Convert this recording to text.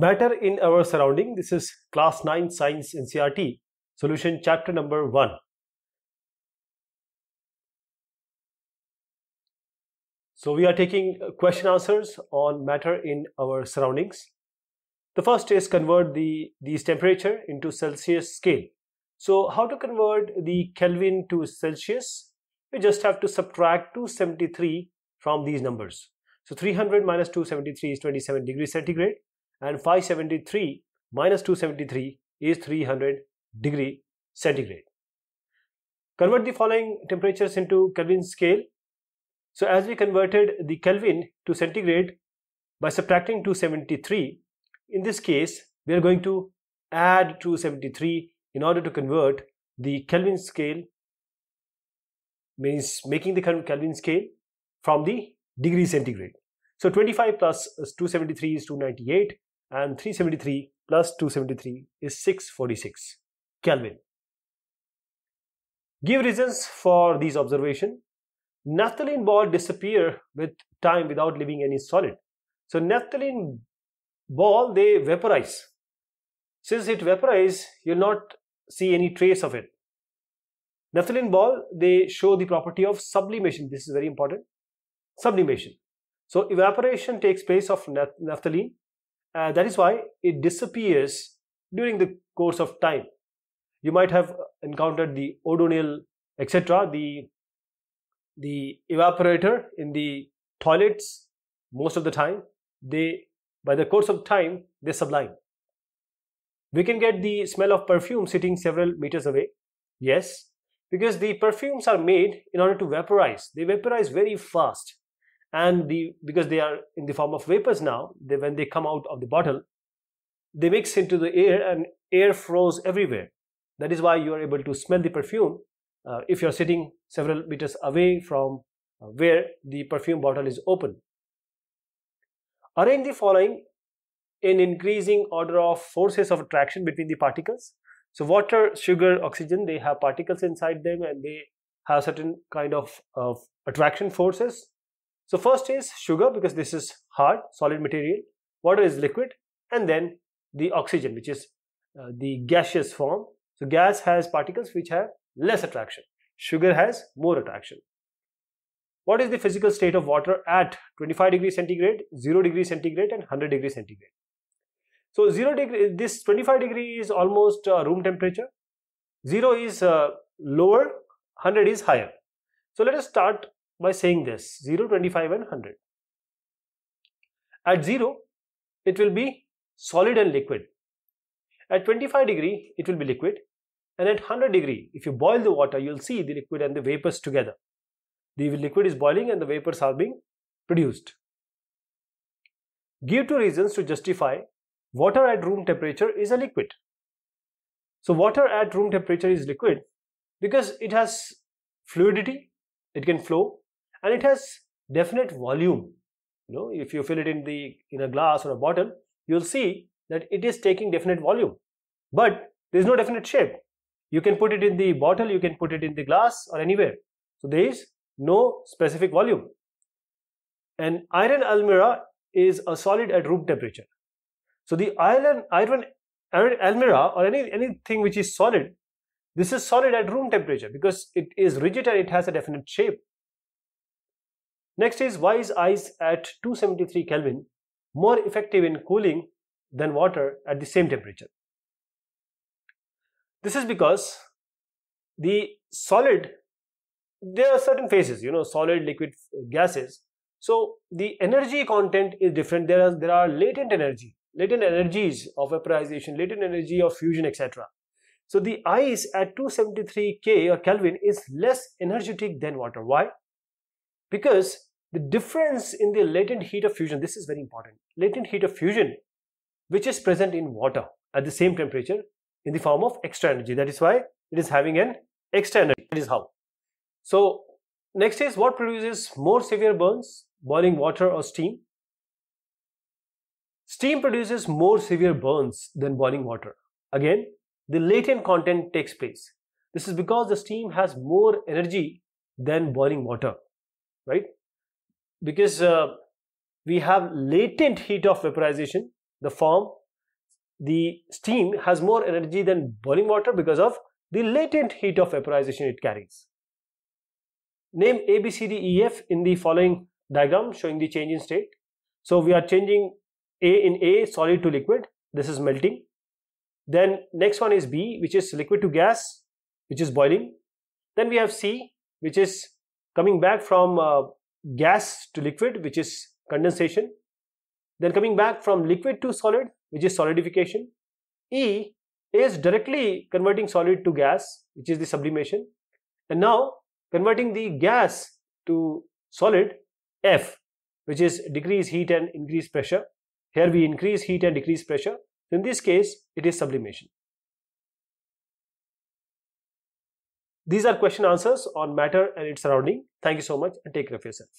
Matter in our surrounding. This is class 9 science NCERT solution chapter number 1. So we are taking question answers on matter in our surroundings. The first is convert the these temperature into Celsius scale. So how to convert the Kelvin to Celsius? We just have to subtract 273 from these numbers. So 300 minus 273 is 27 degrees centigrade and 573 minus 273 is 300 degree centigrade. Convert the following temperatures into Kelvin scale. So as we converted the Kelvin to centigrade by subtracting 273, in this case we are going to add 273 in order to convert the Kelvin scale means making the Kelvin scale from the degree centigrade. So 25 plus 273 is 298 and 373 plus 273 is 646 Kelvin. Give reasons for these observation. Naphthalene ball disappear with time without leaving any solid. So naphthalene ball they vaporize. Since it vaporize, you'll not see any trace of it. Naphthalene ball they show the property of sublimation. This is very important. Sublimation. So evaporation takes place of naphthalene uh, that is why it disappears during the course of time. You might have encountered the Odonil, etc., the, the evaporator in the toilets most of the time. They, by the course of time, they sublime. We can get the smell of perfume sitting several meters away. Yes, because the perfumes are made in order to vaporize. They vaporize very fast and the because they are in the form of vapors now they when they come out of the bottle they mix into the air and air flows everywhere. That is why you are able to smell the perfume uh, if you're sitting several meters away from uh, where the perfume bottle is open. Arrange the following in increasing order of forces of attraction between the particles. So water sugar oxygen they have particles inside them and they have certain kind of, of attraction forces so first is sugar because this is hard, solid material. Water is liquid and then the oxygen which is uh, the gaseous form. So gas has particles which have less attraction. Sugar has more attraction. What is the physical state of water at 25 degrees centigrade, 0 degree centigrade and 100 degree centigrade? So 0 degree, this 25 degree is almost uh, room temperature. 0 is uh, lower, 100 is higher. So let us start by saying this 0, 25 and 100. At 0, it will be solid and liquid. At 25 degree, it will be liquid. And at 100 degree, if you boil the water, you'll see the liquid and the vapors together. The liquid is boiling and the vapors are being produced. Give two reasons to justify water at room temperature is a liquid. So water at room temperature is liquid because it has fluidity, it can flow, and it has definite volume. You know if you fill it in the in a glass or a bottle you'll see that it is taking definite volume. But there is no definite shape. You can put it in the bottle you can put it in the glass or anywhere. So there is no specific volume. An iron almirah is a solid at room temperature. So the iron iron almirah or any anything which is solid this is solid at room temperature because it is rigid and it has a definite shape Next is why is ice at 273 Kelvin more effective in cooling than water at the same temperature? This is because the solid, there are certain phases, you know, solid, liquid, gases. So the energy content is different. There are, there are latent energy, latent energies of vaporization, latent energy of fusion, etc. So the ice at 273 K or Kelvin is less energetic than water. Why? Because the difference in the latent heat of fusion, this is very important, latent heat of fusion, which is present in water at the same temperature in the form of extra energy. That is why it is having an extra energy. That is how. So next is what produces more severe burns, boiling water or steam? Steam produces more severe burns than boiling water. Again, the latent content takes place. This is because the steam has more energy than boiling water, right? Because uh, we have latent heat of vaporization, the form the steam has more energy than boiling water because of the latent heat of vaporization it carries. Name A, B, C, D, E, F in the following diagram showing the change in state. So we are changing A in A solid to liquid. This is melting. Then next one is B which is liquid to gas which is boiling. Then we have C which is coming back from uh, gas to liquid which is condensation. Then coming back from liquid to solid which is solidification. E is directly converting solid to gas which is the sublimation. And now converting the gas to solid F which is decrease heat and increase pressure. Here we increase heat and decrease pressure. In this case, it is sublimation. These are question answers on matter and its surrounding. Thank you so much and take care of yourself.